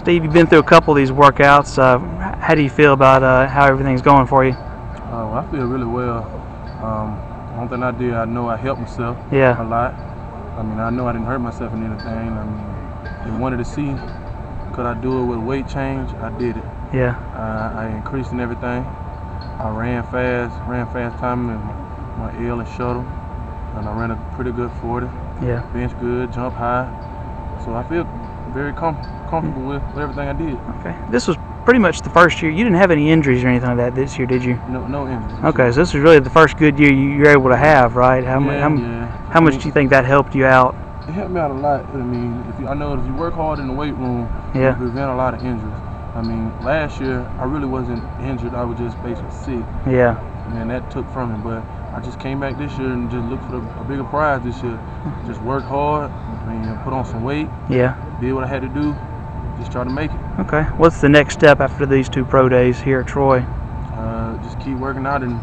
Steve, you've been through a couple of these workouts. Uh, how do you feel about uh, how everything's going for you? Uh, I feel really well. Um, one thing I did, I know I helped myself a lot. I mean, I know I didn't hurt myself in anything. I mean, they wanted to see could I do it with weight change. I did it. yeah, Uh, I increased in everything. I ran fast, ran fast time in my, my L and shuttle, and I ran a pretty good 40. yeah. Bench good, jump high. So I feel very com- comfortable with, with everything I did. Okay. This was pretty much the first year. You didn't have any injuries or anything like that this year, did you? No, no injuries. Okay, so this was really the first good year you, you're able to have, right? How, mu- yeah, how, yeah. how much mean, do you think that helped you out? It helped me out a lot. I mean, if you, I know if you work hard in the weight room, Yeah. you prevent a lot of injuries. I mean, last year I really wasn't injured. I was just basically sick, Yeah, and that took from me. But I just came back this year and just looked for a, a bigger prize this year. Just work hard. I mean, put on some weight, yeah. did what I had to do, just try to make it. Okay. What's the next step after these two pro days here at Troy? Uh, just keep working out and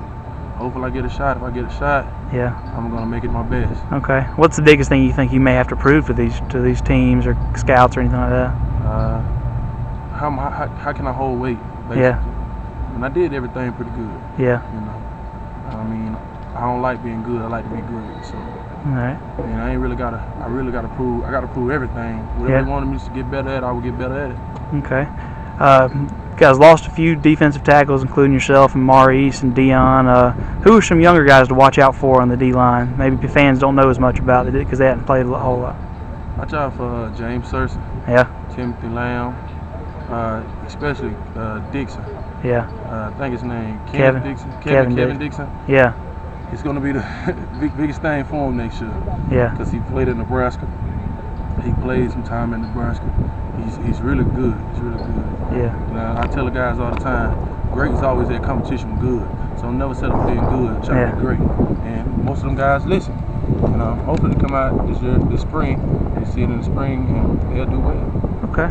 hopefully I get a shot. If I get a shot, Yeah. I'm gonna make it my best. Okay. What's the biggest thing you think you may have to prove to these to these teams or scouts or anything like that? Uh, how, how, how can I hold weight? Basically. Yeah. And I did everything pretty good. Yeah. You know, I mean, I don't like being good. I like to be great. So, All right. I I ain't really gotta. I really gotta prove. I gotta prove everything. Whatever Yeah. they wanted me to get better at, I would get better at it. Okay. Uh, guys lost a few defensive tackles, including yourself and Maurice and Dion. Uh, who are some younger guys to watch out for on the D line? Maybe fans don't know as much about it because they hadn't played a whole lot. Watch out for uh, James Searson, Yeah. Timothy Lamb, uh, especially uh, Dixon. Yeah. Uh, I think his name Kevin. Kevin Dixon. Kevin Kevin, Kevin Dixon. Yeah. It's gonna be the big, biggest thing for him next year Yeah. because he played in Nebraska. He played some time in Nebraska. He's, he's really good. He's really good. Yeah. Now, I tell the guys all the time, great is always at competition with good. So I never settle for being good, try Yeah. to be great. And most of them guys listen. You know, hopefully to come out this year, this spring, they see it in the spring, and they'll do well. Okay.